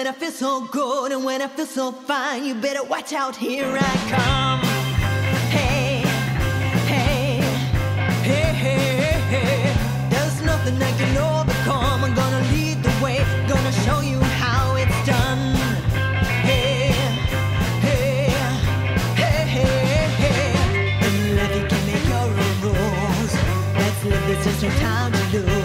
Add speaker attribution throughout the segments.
Speaker 1: When I feel so good, and when I feel so fine, you better watch out, here I come. Hey, hey, hey, hey, hey. There's nothing I can overcome. I'm gonna lead the way, gonna show you how it's done. Hey, hey, hey, hey, hey. And love you can make your own rules. Let's live, there's just no time to lose.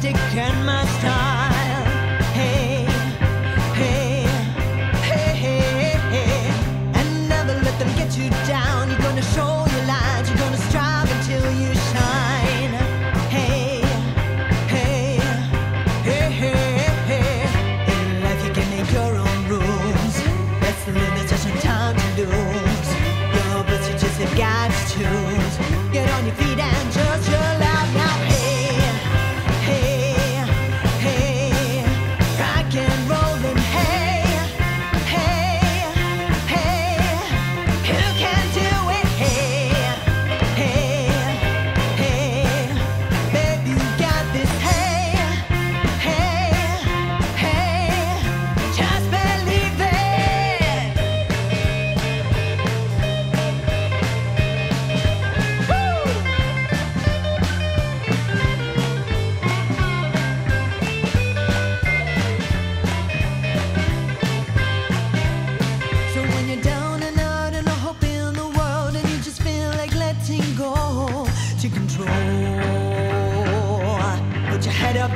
Speaker 1: stick and my style.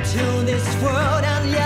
Speaker 1: to this world and yeah.